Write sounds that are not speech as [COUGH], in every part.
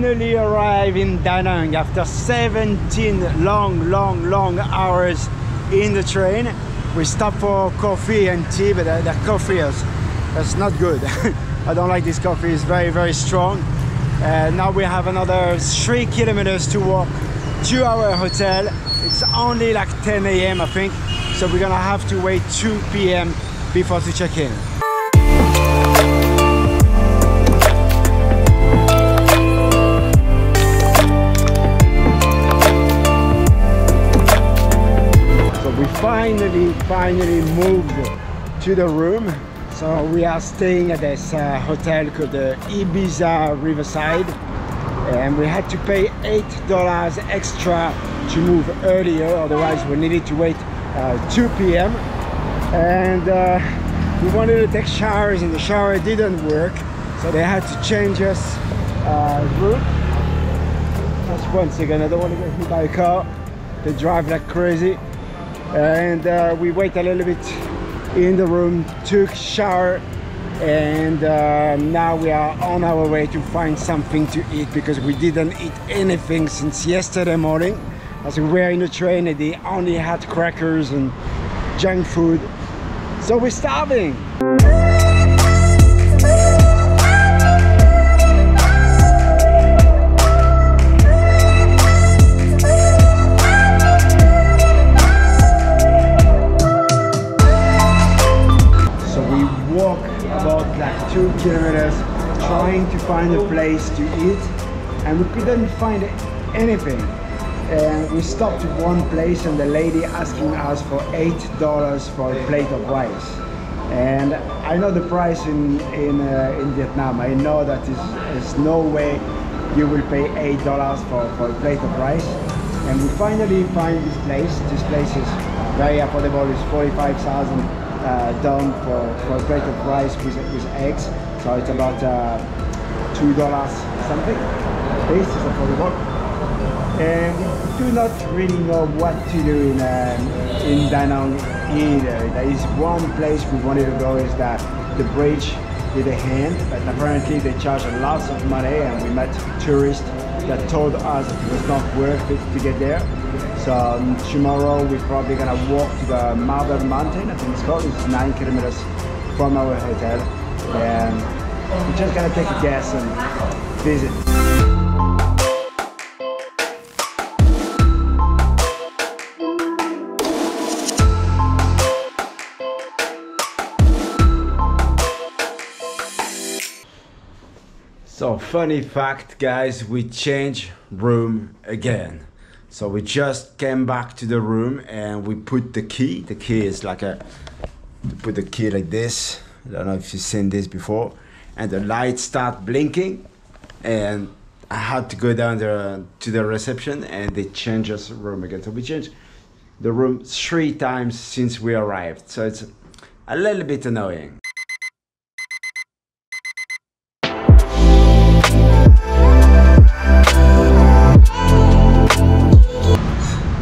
finally arrived in Da Nang after 17 long, long, long hours in the train. We stopped for coffee and tea, but the, the coffee is that's not good. [LAUGHS] I don't like this coffee, it's very, very strong. Uh, now we have another three kilometers to walk to our hotel. It's only like 10 a.m. I think, so we're gonna have to wait 2 p.m. before to check in. Finally, moved to the room. So we are staying at this uh, hotel called the Ibiza Riverside and we had to pay $8 extra to move earlier, otherwise we needed to wait uh, 2 p.m. And uh, we wanted to take showers and the shower didn't work, so they had to change us uh, route. Just one second, I don't want to get hit by a car. They drive like crazy and uh, we wait a little bit in the room took shower and uh, now we are on our way to find something to eat because we didn't eat anything since yesterday morning. As we were in the train and they only had crackers and junk food. So we're starving two kilometers trying to find a place to eat and we couldn't find anything. And we stopped at one place and the lady asking us for eight dollars for a plate of rice. And I know the price in in, uh, in Vietnam. I know that there's no way you will pay eight dollars for, for a plate of rice. And we finally find this place. This place is very affordable. It's 45,000 uh, dong for, for a plate of rice with, with eggs. So it's about uh, two dollars something. This is affordable. And we do not really know what to do in um, in Da Nang either. There is one place we wanted to go is that the bridge with a hand, but apparently they charge a lot of money and we met tourists that told us it was not worth it to get there. Um, tomorrow we're probably gonna walk to the Marble Mountain, I think it's called, it's nine kilometers from our hotel. And we're just gonna take a gas and visit. So funny fact guys, we change room again. So we just came back to the room and we put the key. The key is like a, put the key like this. I don't know if you've seen this before. And the lights start blinking and I had to go down there to the reception and they changed us room again. So we changed the room three times since we arrived. So it's a little bit annoying.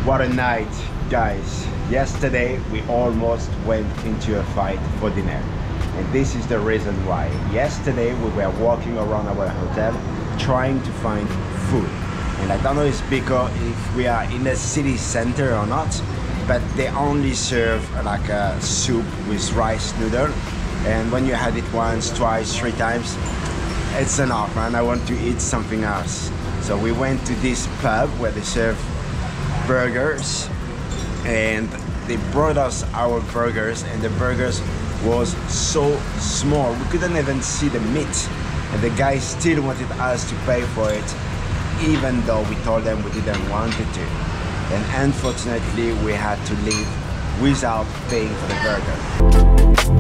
What a night, guys. Yesterday, we almost went into a fight for dinner. And this is the reason why. Yesterday, we were walking around our hotel trying to find food. And I don't know if because if we are in the city center or not, but they only serve like a soup with rice noodle. And when you had it once, twice, three times, it's enough, man. I want to eat something else. So we went to this pub where they serve burgers and they brought us our burgers and the burgers was so small we couldn't even see the meat and the guy still wanted us to pay for it even though we told them we didn't want it to. And unfortunately we had to leave without paying for the burger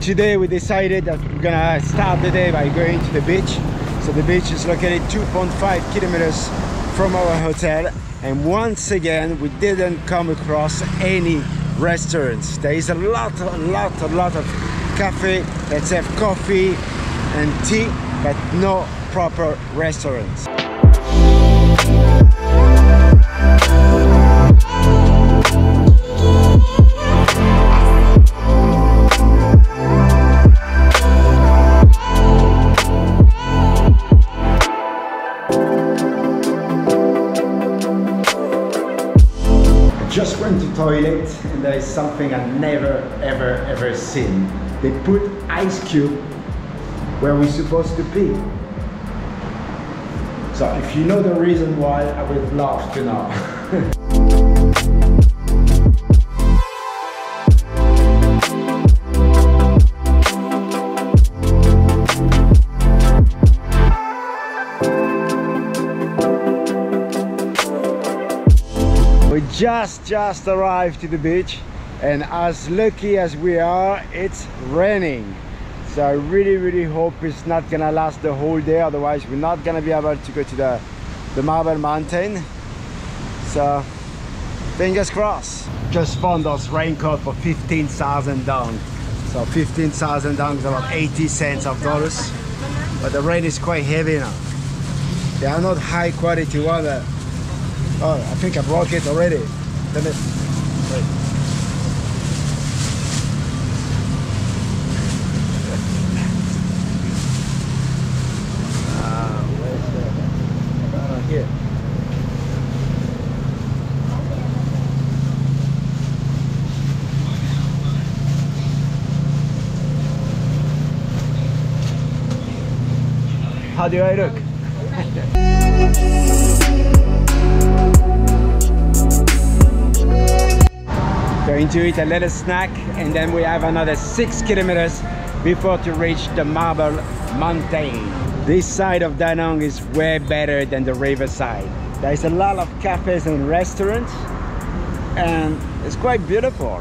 today we decided that we're gonna start the day by going to the beach. So the beach is located 2.5 kilometers from our hotel and once again we didn't come across any restaurants. There is a lot, a lot, a lot of cafe that serve coffee and tea but no proper restaurants. And there is something I've never, ever, ever seen. They put ice cube where we're supposed to pee. So if you know the reason why, I would love to know. [LAUGHS] just just arrived to the beach and as lucky as we are it's raining. So I really really hope it's not gonna last the whole day otherwise we're not gonna be able to go to the the marble mountain. So fingers crossed. Just found us raincoat for 15,000 dong so 15,000 dong is about 80 cents of dollars. But the rain is quite heavy now. They are not high quality water Oh, I think I broke it already. Let me. Wait. Ah, where's? Oh, here. How do I look? To eat a little snack and then we have another six kilometers before to reach the Marble Mountain. This side of Da Nang is way better than the riverside. There's a lot of cafes and restaurants and it's quite beautiful.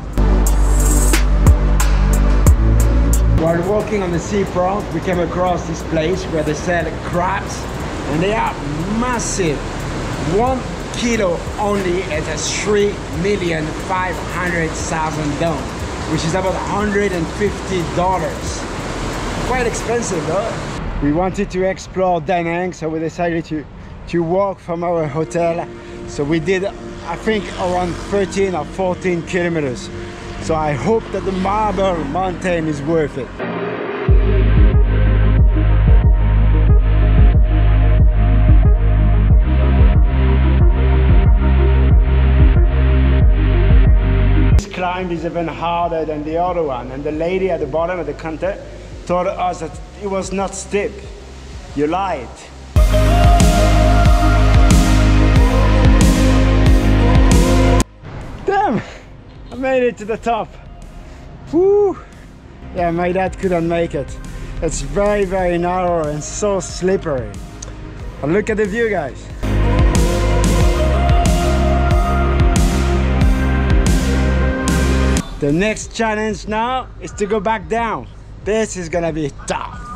While walking on the seafront, we came across this place where they sell crabs and they are massive. One kilo only at a three million five hundred thousand dong, which is about 150 dollars. Quite expensive though. We wanted to explore Da Nang, so we decided to to walk from our hotel. So we did, I think, around 13 or 14 kilometers. So I hope that the Marble Mountain is worth it. Climb is even harder than the other one and the lady at the bottom of the counter told us that it was not steep. You lied. Damn! I made it to the top. Woo! Yeah, my dad couldn't make it. It's very, very narrow and so slippery. But look at the view, guys. The next challenge now is to go back down. This is gonna be tough.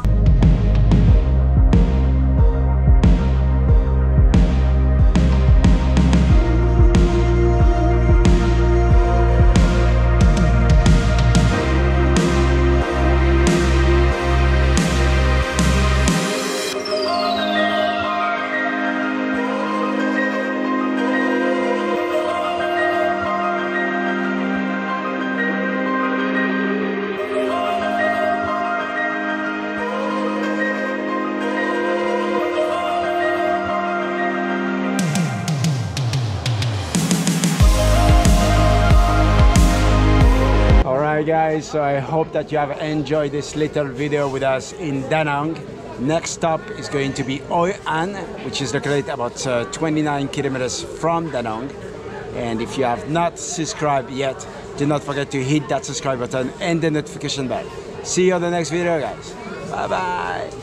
Alright guys, so I hope that you have enjoyed this little video with us in Danang. Next stop is going to be Hoi An, which is located about uh, 29 kilometers from Danang. And if you have not subscribed yet, do not forget to hit that subscribe button and the notification bell. See you on the next video guys. Bye bye.